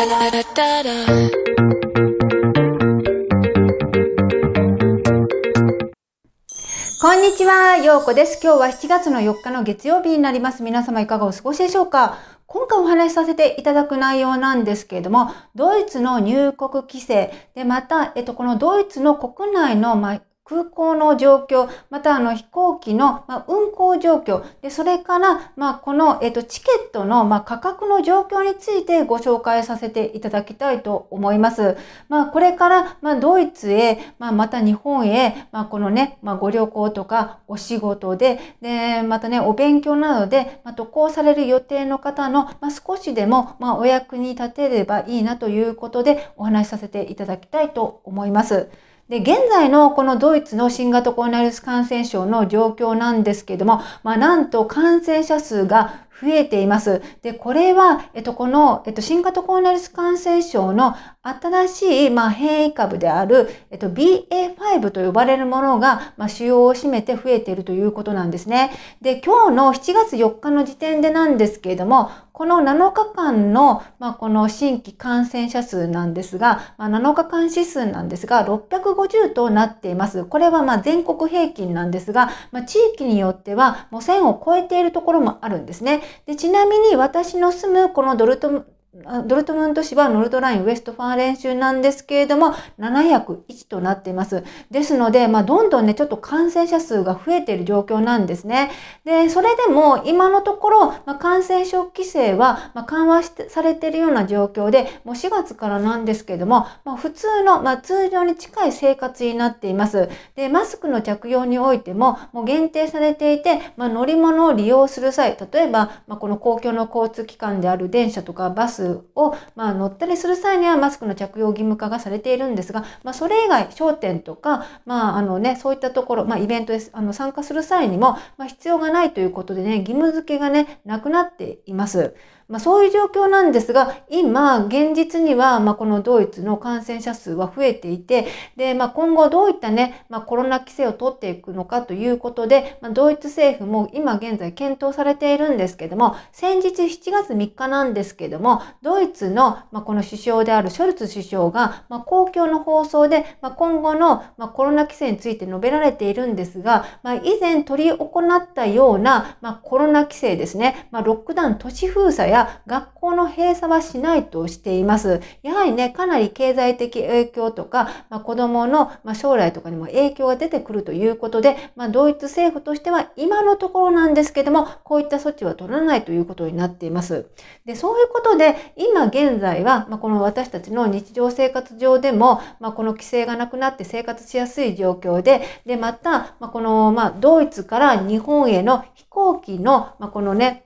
こんにちは、ようこです。今日は7月の4日の月曜日になります。皆様いかがお過ごしでしょうか？今回お話しさせていただく内容なんですけれども、ドイツの入国規制、で、また、えっと、このドイツの国内の、ま空港の状況、またあの飛行機の、ま運航状況、でそれから、まあ、この、えっと、チケットの、ま価格の状況についてご紹介させていただきたいと思います。まあ、これから、まドイツへ、まあ、また日本へ、まあ、このね、ま、ご旅行とかお仕事で、で、またね、お勉強などで、ま渡航される予定の方の、ま少しでも、まお役に立てればいいなということでお話しさせていただきたいと思います。で、現在のこのドイツの新型コロナウイルス感染症の状況なんですけども、まあ、なんと感染者数が増えています。で、これは、えっと、この、えっと、新型コロナウイルス感染症の新しい、まあ、変異株である、えっと、BA.5 と呼ばれるものが、まあ、主要を占めて増えているということなんですね。で、今日の7月4日の時点でなんですけれども、この7日間の、まあ、この新規感染者数なんですが、まあ、7日間指数なんですが、650となっています。これはまあ全国平均なんですが、まあ、地域によってはもう1000を超えているところもあるんですね。でちなみに私の住むこのドルトドルトムント市はノルドラインウエストファーレン州なんですけれども、701となっています。ですので、まあ、どんどんね、ちょっと感染者数が増えている状況なんですね。で、それでも今のところ、まあ、感染症規制は、ま、緩和されているような状況で、もう4月からなんですけれども、まあ、普通の、ま、通常に近い生活になっています。で、マスクの着用においても、もう限定されていて、ま、乗り物を利用する際、例えば、ま、この公共の交通機関である電車とかバススを、まあ、乗ったりする際にはマスクの着用義務化がされているんですが、まあ、それ以外、商店とか、まあ、あのね、そういったところ、まあ、イベントであの参加する際にも、まあ、必要がないということでね、義務付けがね、なくなっています。まあ、そういう状況なんですが、今、現実には、まあ、このドイツの感染者数は増えていて、で、まあ、今後どういったね、まあ、コロナ規制を取っていくのかということで、まあ、ドイツ政府も今現在検討されているんですけども、先日7月3日なんですけども、ドイツの、まあ、この首相であるショルツ首相が、まあ、公共の放送で、まあ、今後の、まあ、コロナ規制について述べられているんですが、まあ、以前取り行ったような、まあ、コロナ規制ですね、まあ、ロックダウン、都市封鎖や学校の閉鎖はしないとしています。やはりね、かなり経済的影響とか、まあ、子供の、ま将来とかにも影響が出てくるということで、まあ、ドイツ政府としては今のところなんですけども、こういった措置は取らないということになっています。で、そういうことで、今現在は、まあ、この私たちの日常生活上でも、まあ、この規制がなくなって生活しやすい状況で、で、また、ま、この、まあ、ドイツから日本への飛行機の、まあ、このね、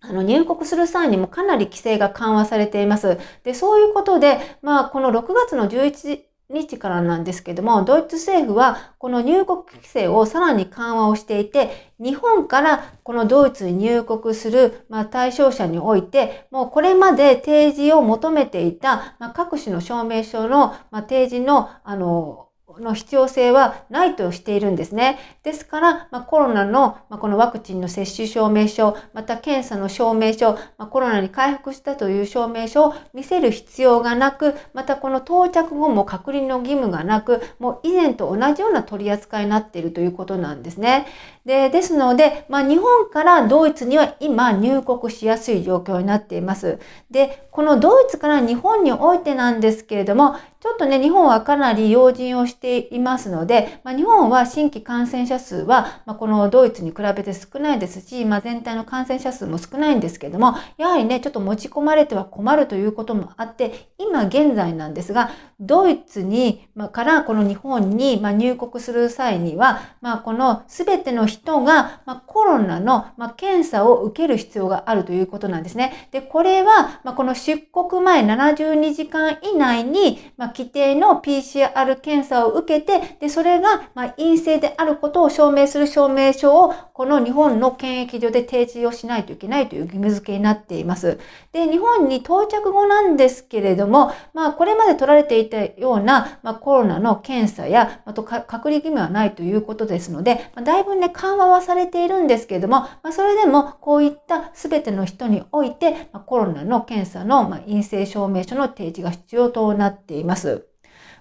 あの入国する際にもかなり規制が緩和されています。で、そういうことで、まあ、この6月の11日からなんですけども、ドイツ政府はこの入国規制をさらに緩和をしていて、日本からこのドイツに入国する、まあ、対象者において、もうこれまで提示を求めていた、まあ、各種の証明書の、まあ、提示の、あの、の必要性はないとしているんですね。ですから、まあ、コロナの、まあ、このワクチンの接種証明書、また検査の証明書、まあ、コロナに回復したという証明書を見せる必要がなく、またこの到着後も隔離の義務がなく、もう以前と同じような取り扱いになっているということなんですね。で、ですので、まあ、日本からドイツには今入国しやすい状況になっています。で、このドイツから日本においてなんですけれども、ちょっとね、日本はかなり用心をしてていますので、まあ、日本は新規感染者数は、まあ、このドイツに比べて少ないですし、まあ、全体の感染者数も少ないんですけども、やはりね、ちょっと持ち込まれては困るということもあって、今現在なんですが、ドイツに、ま、からこの日本に、ま、入国する際には、ま、この全ての人が、ま、コロナの、ま、検査を受ける必要があるということなんですね。で、これは、ま、この出国前72時間以内に、ま規定の PCR 検査をを受けて、で、それが、まあ、陰性であることを証明する証明書を、この日本の検疫所で提示をしないといけないという義務付けになっています。で、日本に到着後なんですけれども、まあ、これまで取られていたような、まあ、コロナの検査や、あと隔離義務はないということですので、まあ、だいぶね、緩和はされているんですけれども、まあ、それでも、こういった全ての人において、まあ、コロナの検査の、まあ、陰性証明書の提示が必要となっています。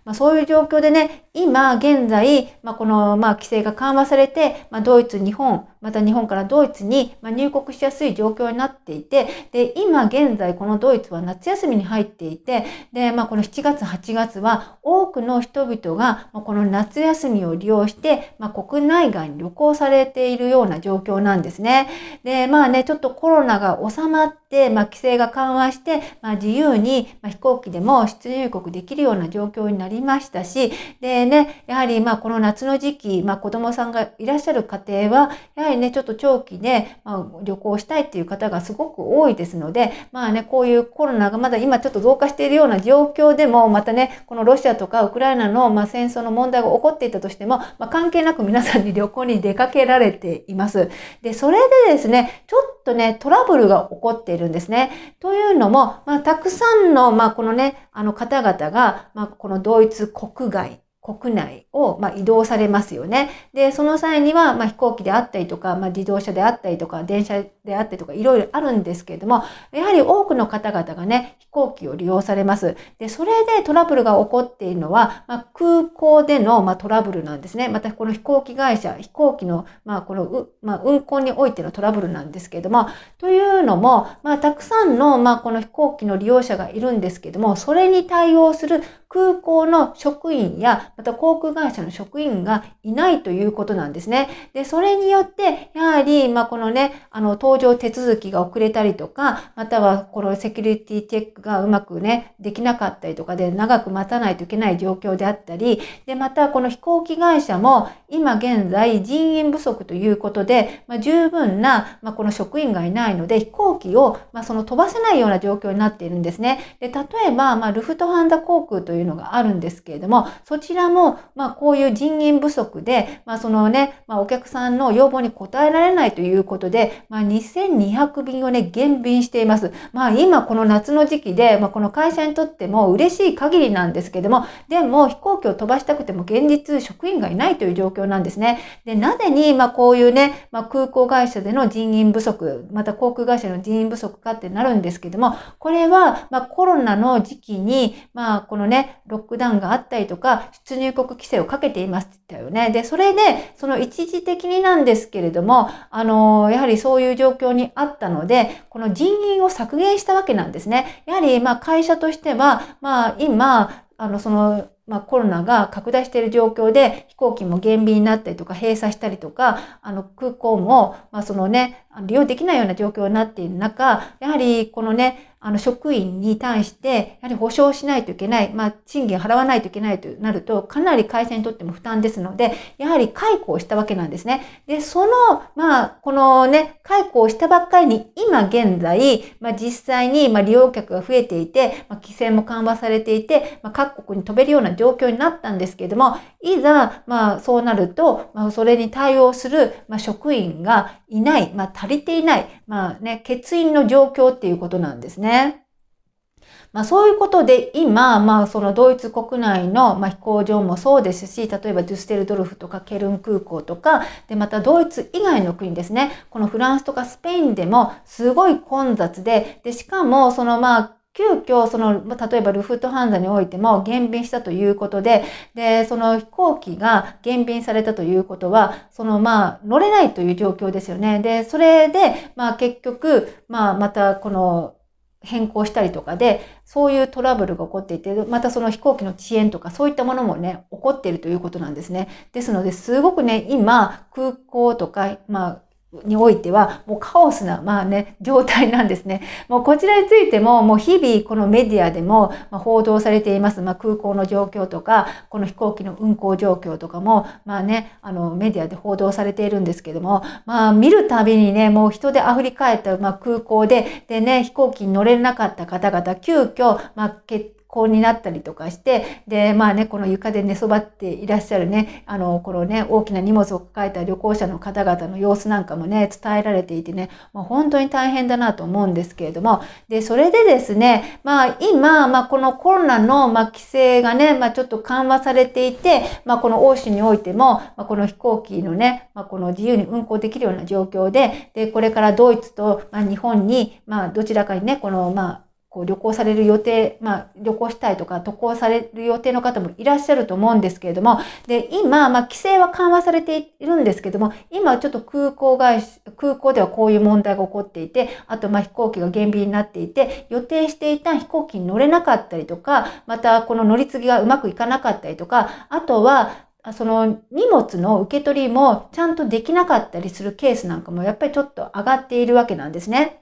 まあ、そういう状況でね、今現在、まあ、この、まあ、規制が緩和されて、まあ、ドイツ、日本、また日本からドイツにま入国しやすい状況になっていて、で、今現在このドイツは夏休みに入っていて、で、まあこの7月、8月は多くの人々がこの夏休みを利用して、まあ国内外に旅行されているような状況なんですね。で、まあね、ちょっとコロナが収まって、まあ規制が緩和して、まあ自由に、まあ、飛行機でも出入国できるような状況になりましたし、でね、やはりまあこの夏の時期、まあ子供さんがいらっしゃる家庭は、やはりね、ちょっと長期で、まあ、旅行したいっていう方がすごく多いですので、まあね、こういうコロナがまだ今ちょっと増加しているような状況でも、またね、このロシアとかウクライナの、まあ、戦争の問題が起こっていたとしても、まあ、関係なく皆さんに旅行に出かけられています。で、それでですね、ちょっとね、トラブルが起こっているんですね。というのも、まあ、たくさんの、まあ、このね、あの方々が、まあ、このドイツ国外、国内を、ま移動されますよね。で、その際には、ま飛行機であったりとか、ま自動車であったりとか、電車であったりとか、いろいろあるんですけれども、やはり多くの方々がね、飛行機を利用されます。で、それでトラブルが起こっているのは、ま空港での、まトラブルなんですね。また、この飛行機会社、飛行機の、まあ、この、ま運航においてのトラブルなんですけれども、というのも、まあ、たくさんの、まあ、この飛行機の利用者がいるんですけれども、それに対応する空港の職員や、また航空会社の職員がいないということなんですね。で、それによって、やはり、まあ、このね、あの、搭乗手続きが遅れたりとか、または、このセキュリティチェックがうまくね、できなかったりとかで、長く待たないといけない状況であったり、で、また、この飛行機会社も、今現在人員不足ということで、まあ、十分な、まあ、この職員がいないので、飛行機を、まあ、その飛ばせないような状況になっているんですね。で、例えば、まあ、ルフトハンザ航空というのがあるんですけれども、そちらも、まあ、こういう人員不足で、まあ、そのね、まあ、お客さんの要望に応えられないということで、まあ、2200便をね、減便しています。まあ、今この夏の時期で、まあ、この会社にとっても嬉しい限りなんですけども、でも飛行機を飛ばしたくても現実職員がいないという状況なんですね。で、なぜに、まあ、こういうね、まあ、空港会社での人員不足、また航空会社の人員不足かってなるんですけども、これは、まあ、コロナの時期に、まあ、このね、ロックダウンがあったりとか、出入国規制をかけていますって言ったよね。で、それで、その一時的になんですけれども、あの、やはりそういう状況況にあったので、この人員を削減したわけなんですね。やはり、まあ、会社としては、まあ、今、あの、その、まあ、コロナが拡大している状況で飛行機も減便になったりとか閉鎖したりとか、あの空港も、まあ、そのね、利用できないような状況になっている中、やはりこのね、あの、職員に対して、やはり保証しないといけない、まあ、賃金払わないといけないとなると、かなり会社にとっても負担ですので、やはり解雇をしたわけなんですね。で、その、まあ、このね、解雇をしたばっかりに、今現在、まあ、実際に、ま、利用客が増えていて、まあ、規制も緩和されていて、まあ、各国に飛べるような状況になったんですけれども、いざ、まあ、そうなると、まあ、それに対応する、まあ、職員がいない、まあ、足りていない、まあね、欠員の状況っていうことなんですね。ねまあ、そういうことで今、まあ、そのドイツ国内の、ま、飛行場もそうですし、例えばデュステルドルフとかケルン空港とか、で、またドイツ以外の国ですね。このフランスとかスペインでもすごい混雑で、で、しかも、そのまあ、急遽、その、例えばルフトハンザにおいても減便したということで、で、その飛行機が減便されたということは、その、まあ、乗れないという状況ですよね。で、それで、まあ、結局、まあ、また、この、変更したりとかで、そういうトラブルが起こっていて、またその飛行機の遅延とかそういったものもね、起こっているということなんですね。ですので、すごくね、今、空港とか、まあ、においては、もうカオスな、まあね、状態なんですね。もうこちらについても、もう日々このメディアでも報道されています。まあ空港の状況とか、この飛行機の運航状況とかも、まあね、あのメディアで報道されているんですけども、まあ見るたびにね、もう人で溢れ返った、まあ、空港で、でね、飛行機に乗れなかった方々、急遽、まあ、高になったりとかして、で、まあね、この床で寝そばっていらっしゃるね、あの、このね、大きな荷物を抱えた旅行者の方々の様子なんかもね、伝えられていてね、まあ、本当に大変だなと思うんですけれども、で、それでですね、まあ今、まあこのコロナの、まあ、規制がね、まあちょっと緩和されていて、まあこの欧州においても、まあ、この飛行機のね、まあこの自由に運航できるような状況で、で、これからドイツと、まあ、日本に、まあどちらかにね、この、まあこう旅行される予定、まあ、旅行したいとか渡航される予定の方もいらっしゃると思うんですけれども、で、今、まあ、規制は緩和されているんですけども、今ちょっと空港外、空港ではこういう問題が起こっていて、あと、まあ、飛行機が減便になっていて、予定していた飛行機に乗れなかったりとか、また、この乗り継ぎがうまくいかなかったりとか、あとは、その荷物の受け取りもちゃんとできなかったりするケースなんかもやっぱりちょっと上がっているわけなんですね。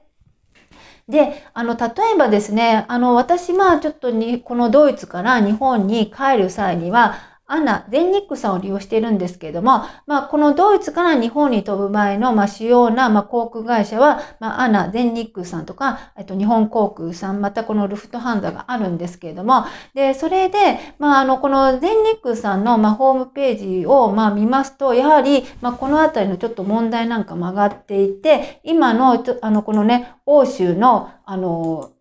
で、あの、例えばですね、あの、私、まあ、ちょっとに、このドイツから日本に帰る際には、アナ、全日空さんを利用しているんですけれども、まあ、このドイツから日本に飛ぶ前の、まあ、主要な、まあ、航空会社は、まあ、アナ、全日空さんとか、えっと、日本航空さん、またこのルフトハンザがあるんですけれども、で、それで、まあ、あの、この全日空さんの、まあ、ホームページを、まあ、見ますと、やはり、まあ、このあたりのちょっと問題なんか曲がっていて、今の、あの、このね、欧州の、あの、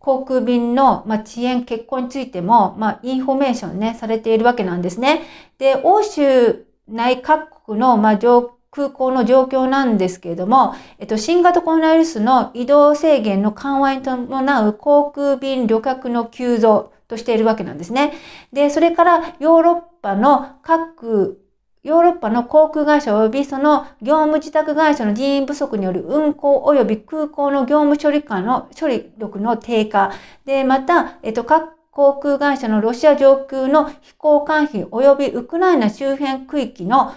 航空便の、まあ、遅延欠航についても、まあ、インフォメーションね、されているわけなんですね。で、欧州内各国の、まあ、空港の状況なんですけれども、えっと、新型コロナウイルスの移動制限の緩和に伴う航空便旅客の急増としているわけなんですね。で、それからヨーロッパの各ヨーロッパの航空会社及びその業務受託会社の人員不足による運航及び空港の業務処理官の処理力の低下。で、また、えっと、各航空会社のロシア上空の飛行管費及びウクライナ周辺区域の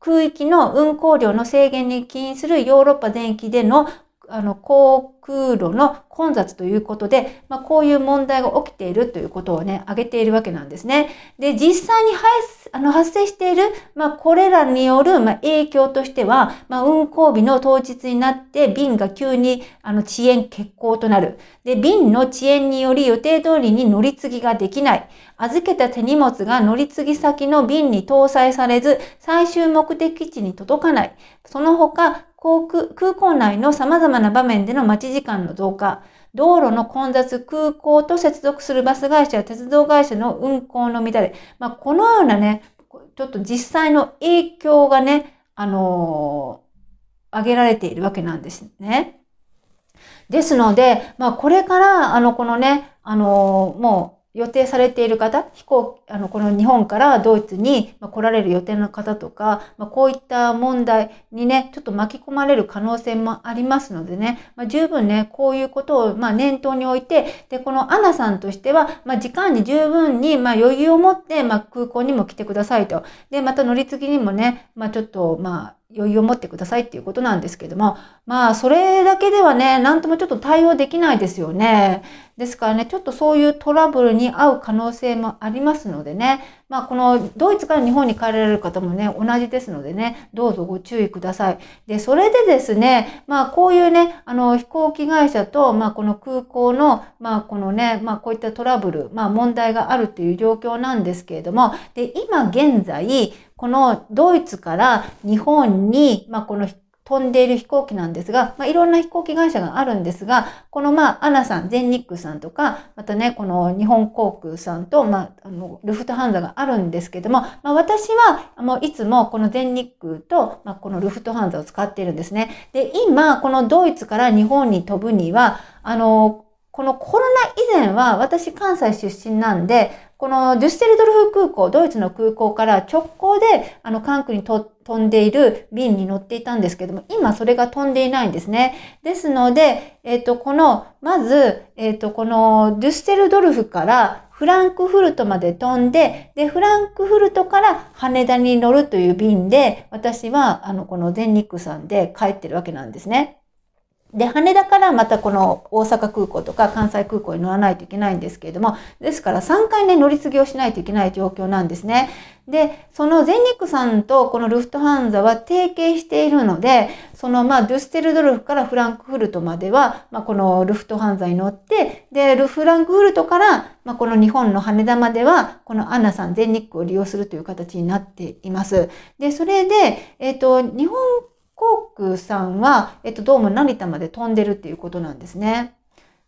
空域の運航量の制限に起因するヨーロッパ全域でのあの航空路の混雑ということで、まあ、こういう問題が起きているということをね、挙げているわけなんですね。で、実際にあの発生している、まあ、これらによる、まあ、影響としては、まあ、運行日の当日になって便が急にあの遅延欠航となる。で、便の遅延により予定通りに乗り継ぎができない。預けた手荷物が乗り継ぎ先の便に搭載されず、最終目的地に届かない。その他、航空空港内の様々な場面での待ち時間の増加、道路の混雑、空港と接続するバス会社や鉄道会社の運行の乱れ、まあ、このようなね、ちょっと実際の影響がね、あのー、挙げられているわけなんですね。ですので、まあ、これから、あの、このね、あのー、もう、予定されている方、飛行、あの、この日本からドイツに来られる予定の方とか、まあ、こういった問題にね、ちょっと巻き込まれる可能性もありますのでね、まあ、十分ね、こういうことを、ま、念頭に置いて、で、このアナさんとしては、まあ、時間に十分に、まあ、余裕を持って、まあ、空港にも来てくださいと。で、また乗り継ぎにもね、まあ、ちょっと、まあ、余裕を持ってくださいっていうことなんですけども、まあ、それだけではね、なんともちょっと対応できないですよね。ですからね、ちょっとそういうトラブルに合う可能性もありますのでね、まあ、このドイツから日本に帰られる方もね、同じですのでね、どうぞご注意ください。で、それでですね、まあ、こういうね、あの、飛行機会社と、まあ、この空港の、まあ、このね、まあ、こういったトラブル、まあ、問題があるっていう状況なんですけれども、で、今現在、このドイツから日本に、まあ、この飛飛んでいる飛行機なんですが、まあ、いろんな飛行機会社があるんですが、このまあ、アナさん、全日空さんとか、またね、この日本航空さんと、まあ、あの、ルフトハンザがあるんですけども、まあ、私は、もういつもこの全日空と、まあ、このルフトハンザを使っているんですね。で、今、このドイツから日本に飛ぶには、あの、このコロナ以前は私関西出身なんで、このデュッセルドルフ空港、ドイツの空港から直行で、あの、関空にとって飛んでいる瓶に乗っていたんですけども、今それが飛んでいないんですね。ですので、えっ、ー、と、この、まず、えっ、ー、と、このデュッセルドルフからフランクフルトまで飛んで、で、フランクフルトから羽田に乗るという便で、私は、あの、この全日空さんで帰ってるわけなんですね。で、羽田からまたこの大阪空港とか関西空港に乗らないといけないんですけれども、ですから3回ね、乗り継ぎをしないといけない状況なんですね。で、その全日空さんとこのルフトハンザは提携しているので、そのまあ、ドゥステルドルフからフランクフルトまでは、まあ、このルフトハンザに乗って、で、ルフランクフルトから、まあ、この日本の羽田までは、このアンナさん全日空を利用するという形になっています。で、それで、えっ、ー、と、日本航空さんは、えっと、どうも成田まで飛んでるっていうことなんですね。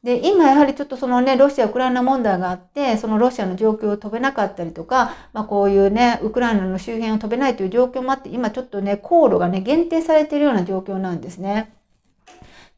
で、今やはりちょっとそのね、ロシア、ウクライナ問題があって、そのロシアの状況を飛べなかったりとか、まあこういうね、ウクライナの周辺を飛べないという状況もあって、今ちょっとね、航路がね、限定されているような状況なんですね。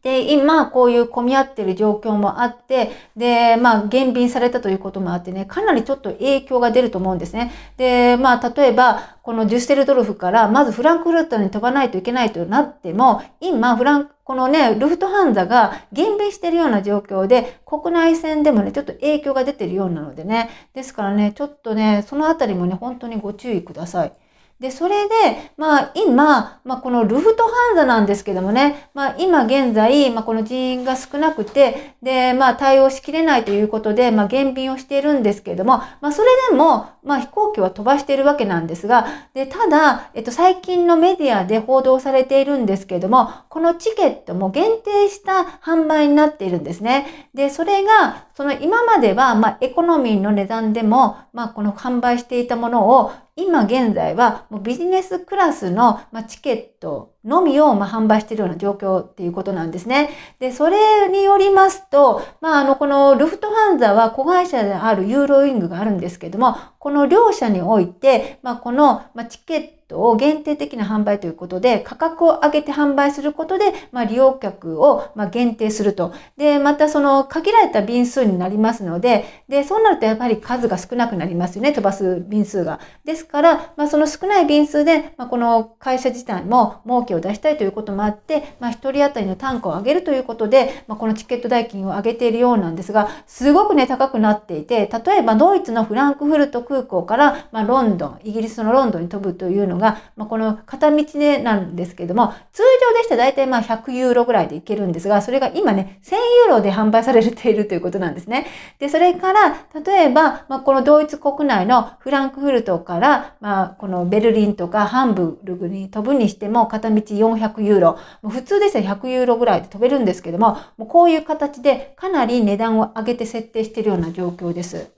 で、今、こういう混み合ってる状況もあって、で、まあ、減便されたということもあってね、かなりちょっと影響が出ると思うんですね。で、まあ、例えば、このデュステルドルフから、まずフランクフルトに飛ばないといけないとなっても、今、フランク、このね、ルフトハンザが減便してるような状況で、国内線でもね、ちょっと影響が出てるようなのでね、ですからね、ちょっとね、そのあたりもね、本当にご注意ください。で、それで、まあ今、まあこのルフトハンザなんですけどもね、まあ今現在、まあこの人員が少なくて、で、まあ対応しきれないということで、まあ減便をしているんですけども、まあそれでも、まあ飛行機は飛ばしているわけなんですが、で、ただ、えっと最近のメディアで報道されているんですけども、このチケットも限定した販売になっているんですね。で、それが、その今までは、まあエコノミーの値段でも、まあこの販売していたものを、今現在はもうビジネスクラスの、チケットのみを、ま販売しているような状況っていうことなんですね。で、それによりますと、まあ、あの、このルフトハンザは子会社であるユーロウィングがあるんですけども、この両社において、まあ、この、まチケットを限定的な販売ということで、価格を上げて販売することで、まあ、利用客を、ま限定すると。で、またその限られた便数になりますので、で、そうなるとやっぱり数が少なくなりますよね、飛ばす便数が。ですから、まあ、その少ない便数で、まあ、この会社自体も儲けを出したいということもあって、まあ、一人当たりの単価を上げるということで、まあ、このチケット代金を上げているようなんですが、すごくね、高くなっていて、例えばドイツのフランクフルト空港から、まあ、ロンドン、イギリスのロンドンに飛ぶというのが、まあ、この片道でなんですけども、通常でしたら大体まあ100ユーロぐらいでいけるんですが、それが今ね、1000ユーロで販売されているということなんですね。で、それから、例えば、まあ、このドイツ国内のフランクフルトから、まあ、このベルリンとかハンブルグに飛ぶにしても、片道400ユーロ。普通ですね、100ユーロぐらいで飛べるんですけども、もうこういう形でかなり値段を上げて設定しているような状況です。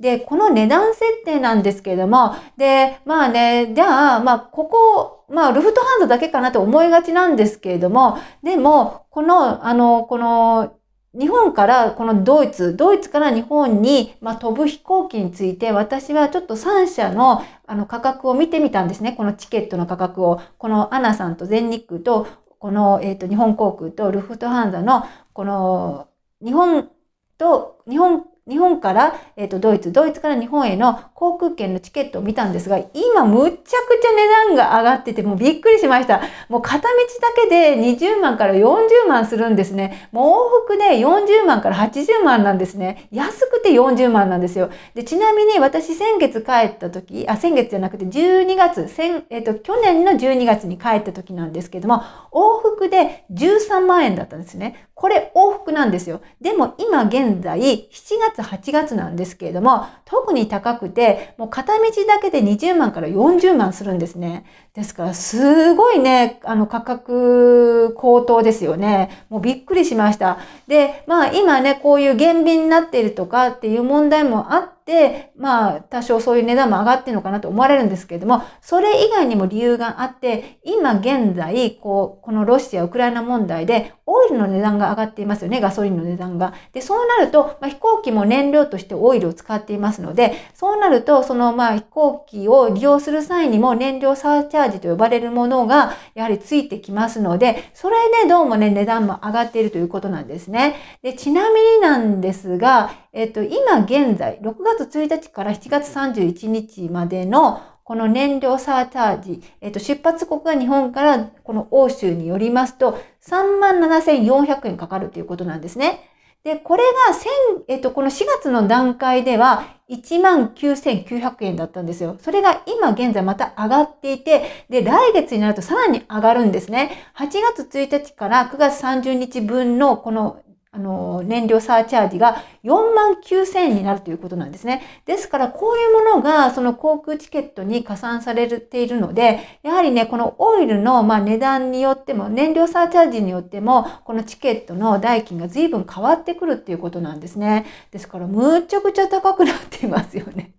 で、この値段設定なんですけれども、で、まあね、じゃあ、まあ、ここ、まあ、ルフトハンドだけかなと思いがちなんですけれども、でも、この、あの、この、日本からこのドイツ、ドイツから日本に、まあ、飛ぶ飛行機について私はちょっと3社のあの価格を見てみたんですね。このチケットの価格を。このアナさんと全日空と、この、えっ、ー、と日本航空とルフトハンザのこの日本と日本日本から、えっ、ー、と、ドイツ、ドイツから日本への航空券のチケットを見たんですが、今、むちゃくちゃ値段が上がってて、もうびっくりしました。もう片道だけで20万から40万するんですね。もう往復で40万から80万なんですね。安くて40万なんですよ。で、ちなみに私先月帰った時、あ、先月じゃなくて12月、えっ、ー、と、去年の12月に帰った時なんですけども、往復で13万円だったんですね。これ往復なんですよ。でも今現在7月8月なんですけれども、特に高くて、もう片道だけで20万から40万するんですね。ですから、すごいね、あの価格高騰ですよね。もうびっくりしました。で、まあ今ね、こういう減便になっているとかっていう問題もあって、まあ多少そういう値段も上がってるのかなと思われるんですけれども、それ以外にも理由があって、今現在、こう、このロシア、ウクライナ問題でオイルの値段が上がっていますよね、ガソリンの値段が。で、そうなると、まあ、飛行機も燃料としてオイルを使っていますので、そうなると、そのまあ飛行機を利用する際にも燃料サーチャージと呼ばれるものがやはりついてきますので、それでどうもね、値段も上がっているということなんですね。で、ちなみになんですが、えっと、今現在、6月1日から7月31日までのこの燃料サーチャージ、えっと、出発国が日本からこの欧州によりますと、37,400円かかるということなんですね。で、これが先、えっと、この4月の段階では19,900円だったんですよ。それが今現在また上がっていて、で、来月になるとさらに上がるんですね。8月1日から9月30日分のこのあの、燃料サーチャージが4万9000円になるということなんですね。ですから、こういうものが、その航空チケットに加算されているので、やはりね、このオイルの、まあ、値段によっても、燃料サーチャージによっても、このチケットの代金が随分変わってくるっていうことなんですね。ですから、むちゃくちゃ高くなっていますよね。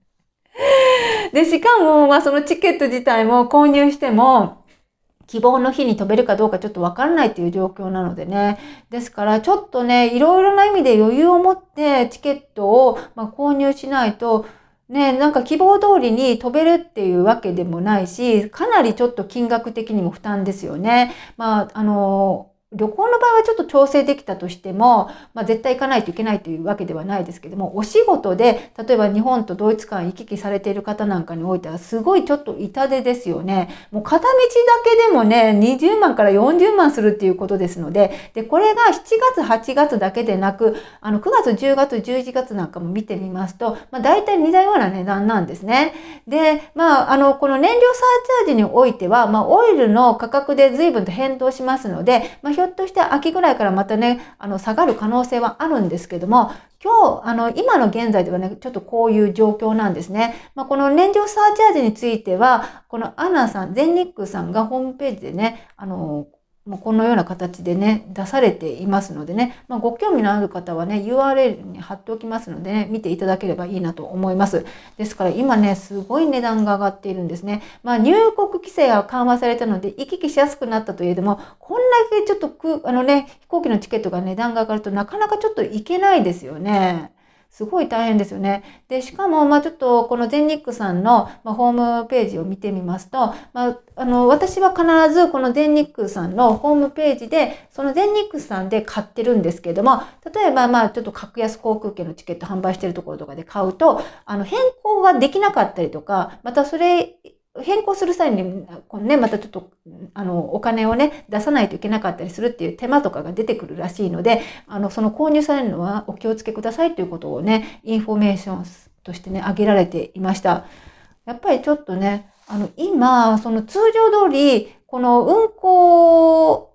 で、しかも、まあ、そのチケット自体も購入しても、希望の日に飛べるかどうかちょっとわからないという状況なのでね。ですから、ちょっとね、いろいろな意味で余裕を持ってチケットを、ま購入しないと、ね、なんか希望通りに飛べるっていうわけでもないし、かなりちょっと金額的にも負担ですよね。まあ、あの、旅行の場合はちょっと調整できたとしても、まあ、絶対行かないといけないというわけではないですけども、お仕事で、例えば日本とドイツ間行き来されている方なんかにおいては、すごいちょっと痛手ですよね。もう片道だけでもね、20万から40万するっていうことですので、で、これが7月、8月だけでなく、あの、9月、10月、11月なんかも見てみますと、まあ、大体似たような値段なんですね。で、まあ、あの、この燃料サーチャージにおいては、まあ、オイルの価格で随分と変動しますので、まあひょっとして秋ぐらいからまたね、あの、下がる可能性はあるんですけども、今日、あの、今の現在ではね、ちょっとこういう状況なんですね。まあ、この燃料サーチャージについては、このアナさん、全日空さんがホームページでね、あの、もうこのような形でね、出されていますのでね、まあ、ご興味のある方はね、URL に貼っておきますのでね、見ていただければいいなと思います。ですから今ね、すごい値段が上がっているんですね。まあ、入国規制が緩和されたので、行き来しやすくなったといえども、こんだけちょっとく、あのね、飛行機のチケットが値段が上がるとなかなかちょっと行けないですよね。すごい大変ですよね。で、しかも、まあちょっと、この全日空さんの、ま、ホームページを見てみますと、まあ、あの、私は必ずこの全日空さんのホームページで、その全日空さんで買ってるんですけども、例えば、まあちょっと格安航空券のチケット販売してるところとかで買うと、あの、変更ができなかったりとか、またそれ変更する際に、このね、またちょっと、あの、お金をね、出さないといけなかったりするっていう手間とかが出てくるらしいので、あの、その購入されるのはお気をつけくださいということをね、インフォメーションとしてね、挙げられていました。やっぱりちょっとね、あの、今、その通常通り、この運行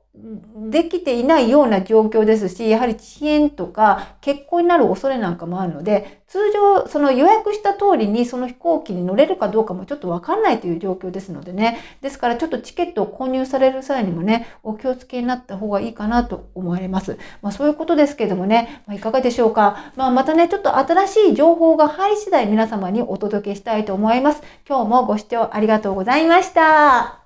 できていないような状況ですし、やはり遅延とか欠航になる恐れなんかもあるので、通常その予約した通りにその飛行機に乗れるかどうかもちょっとわかんないという状況ですのでね。ですからちょっとチケットを購入される際にもね、お気をつけになった方がいいかなと思われます。まあそういうことですけどもね、まあ、いかがでしょうか。まあまたね、ちょっと新しい情報が入り次第皆様にお届けしたいと思います。今日もご視聴ありがとうございました。